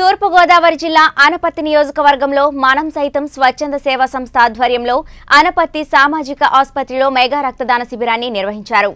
తూర్పుగోదావరి జిల్లా ఆనపత్తి నియోజకవర్గంలో మనం సైతం స్వచ్ఛంద సేవా సంస్థ ఆధ్వర్యంలో ఆనపత్తి సామాజిక ఆసుపత్రిలో మెగా రక్తదాన శిబిరాన్ని నిర్వహించారు.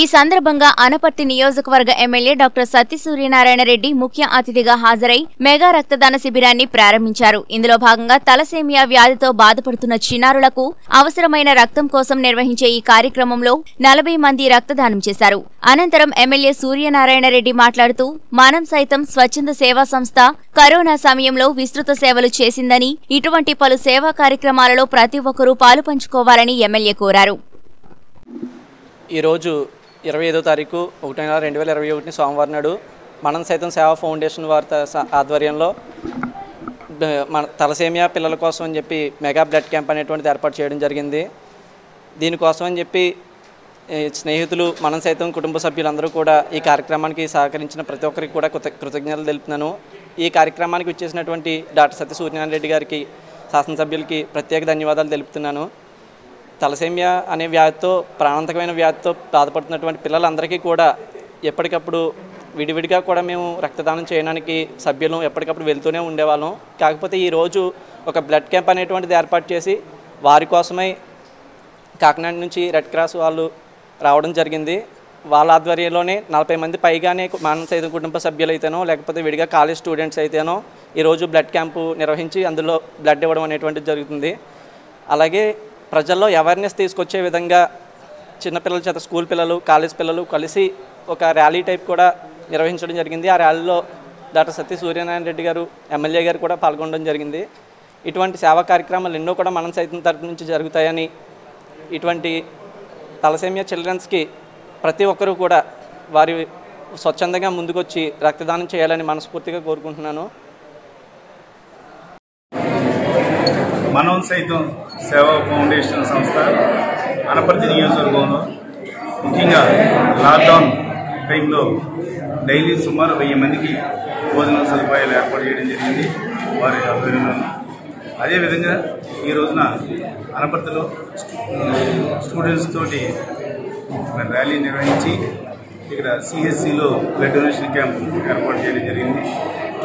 ఈ సందర్భంగా అనపర్తి నియోజకవర్గ ఎమ్మెల్యే డాక్టర్ సత్య సూర్యనారాయణ రెడ్డి ముఖ్య అతిథిగా హాజరై మెగా రక్తదాన శిబిరాన్ని ప్రారంభించారు. ఇందులో భాగంగా తలసేమియా వ్యాధితో బాధపడుతున్న చిన్నారులకు అవసరమైన రక్తం కోసం నిర్వహించే ఈ కార్యక్రమంలో నలభై మంది రక్తదానం చేశారు. అనంతరం ఎమ్మెల్యే సూర్యనారాయణ రెడ్డి మాట్లాడుతూ మనం సైతం స్వచ్ఛంద సేవా సంస్థ కరోనా సమయంలో విస్తృత సేవలు చేసిందని ఇటువంటి పలు సేవా కార్యక్రమాలలో ప్రతి ఒక్కరూ పాలు పంచుకోవాలని ఎమ్మెల్యే కోరారు. ఈరోజు ఇరవై ఐదో తారీఖు ఒకటో నెల రెండు వేల ఇరవై ఒకటిని సోమవారం నాడు మనం సైతం సేవా ఫౌండేషన్ వారి ఆధ్వర్యంలో మన తలసేమియా పిల్లల కోసం అని చెప్పి మెగా బ్లడ్ క్యాంప్ అనేటువంటిది ఏర్పాటు చేయడం జరిగింది. దీనికోసం అని చెప్పి స్నేహితులు మనం సైతం కుటుంబ సభ్యులందరూ కూడా ఈ కార్యక్రమానికి సహకరించిన ప్రతి ఒక్కరికి కూడా కృత కృతజ్ఞతలు తెలుపుతున్నాను. ఈ కార్యక్రమానికి వచ్చేసినటువంటి డాక్టర్ సత్య సూర్యనారాయణ రెడ్డి గారికి శాసనసభ్యులకి ప్రత్యేక ధన్యవాదాలు తెలుపుతున్నాను. తలసేమియా అనే వ్యాధితో ప్రాణాంతకమైన వ్యాధితో బాధపడుతున్నటువంటి పిల్లలందరికీ కూడా ఎప్పటికప్పుడు విడివిడిగా కూడా మేము రక్తదానం చేయడానికి సభ్యులు ఎప్పటికప్పుడు వెళ్తూనే ఉండేవాళ్ళం. కాకపోతే ఈరోజు ఒక బ్లడ్ క్యాంప్ అనేటువంటిది ఏర్పాటు చేసి వారి కోసమై కాకినాడ నుంచి రెడ్ క్రాస్ వాళ్ళు రావడం జరిగింది. వాళ్ళ ఆధ్వర్యంలోనే నలభై మంది పైగానే మానసైతం కుటుంబ సభ్యులు అయితేనో లేకపోతే విడిగా కాలేజ్ స్టూడెంట్స్ అయితేనో ఈరోజు బ్లడ్ క్యాంపు నిర్వహించి అందులో బ్లడ్ ఇవ్వడం అనేటువంటిది జరుగుతుంది. అలాగే ప్రజల్లో అవేర్నెస్ తీసుకొచ్చే విధంగా చిన్నపిల్లల చేత స్కూల్ పిల్లలు కాలేజ్ పిల్లలు కలిసి ఒక ర్యాలీ టైప్ కూడా నిర్వహించడం జరిగింది. ఆ ర్యాలీలో డాక్టర్ సత్య సూర్యనారాయణ రెడ్డి గారు ఎమ్మెల్యే గారు కూడా పాల్గొనడం జరిగింది. ఇటువంటి సేవా కార్యక్రమాలు ఎన్నో కూడా మనం సైతం తరపు నుంచి జరుగుతాయని ఇటువంటి తలసేమియా చిల్డ్రన్స్కి ప్రతి ఒక్కరూ కూడా వారి స్వచ్ఛందంగా ముందుకొచ్చి రక్తదానం చేయాలని మనస్ఫూర్తిగా కోరుకుంటున్నాను. మనం సైతం సేవా ఫౌండేషన్ సంస్థ అనపర్తి నియోజకవర్గంలో ముఖ్యంగా లాక్డౌన్ టైంలో డైలీ సుమారు వెయ్యి మందికి భోజన సదుపాయాలు ఏర్పాటు చేయడం జరిగింది వారి ఆధ్వర్యంలో. అదేవిధంగా ఈ రోజున అనపర్తిలో స్టూడెంట్స్ తోటి ర్యాలీ నిర్వహించి ఇక్కడ సిఎస్సిలో బ్లడ్ డొనేషన్ క్యాంప్ ఏర్పాటు చేయడం జరిగింది.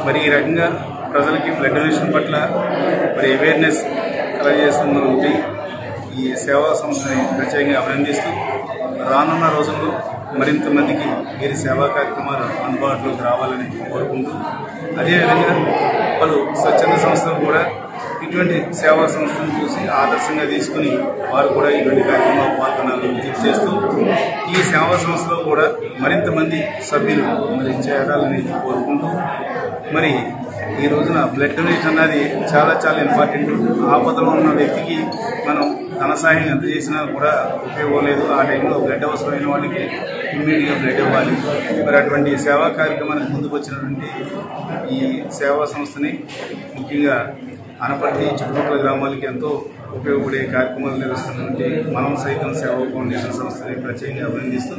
మరి ఈ రకంగా ప్రజలకి బ్లడ్ డొనేషన్ పట్ల మరి అవేర్నెస్ కలగజేస్తున్నటువంటి ఈ సేవా సంస్థని ప్రత్యేకంగా అభినందిస్తూ రానున్న రోజుల్లో మరింత మందికి వీరి సేవా కార్యక్రమాలు అందుబాటులోకి రావాలని కోరుకుంటూ అదేవిధంగా పలు స్వచ్ఛంద సంస్థలు కూడా ఇటువంటి సేవా సంస్థలను చూసి ఆదర్శంగా తీసుకుని వారు కూడా ఇటువంటి కార్యక్రమాలు పాల్గొనాలని విజ్ఞప్తి చేస్తూ ఈ సేవా సంస్థలో కూడా మరింత మంది సభ్యులు మరి చేరాలని కోరుకుంటూ మరి ఈ రోజున బ్లడ్ డొనేషన్ అన్నది చాలా చాలా ఇంపార్టెంట్ ఆపదలో ఉన్న వ్యక్తికి మనం ధన సహాయం ఎంత చేసినా కూడా ఉపయోగం లేదు. ఆ టైంలో బ్లడ్ అవసరమైన వాళ్ళకి ఇమ్మీడియట్గా బ్లడ్ ఇవ్వాలి. మరి అటువంటి సేవా కార్యక్రమానికి ముందుకు వచ్చినటువంటి ఈ సేవా సంస్థని ముఖ్యంగా అనపర్తి చుట్టుపక్కల గ్రామాలకి ఎంతో ఉపయోగపడే కార్యక్రమాలు నిర్వహిస్తున్నటువంటి మనం సైతం సేవా ఫౌండేషన్ సంస్థని ప్రత్యేకంగా అభినందిస్తూ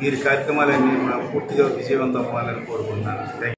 వీరి కార్యక్రమాలన్నీ కూడా పూర్తిగా విజయవంతం అవ్వాలని కోరుకుంటున్నాను. యూ.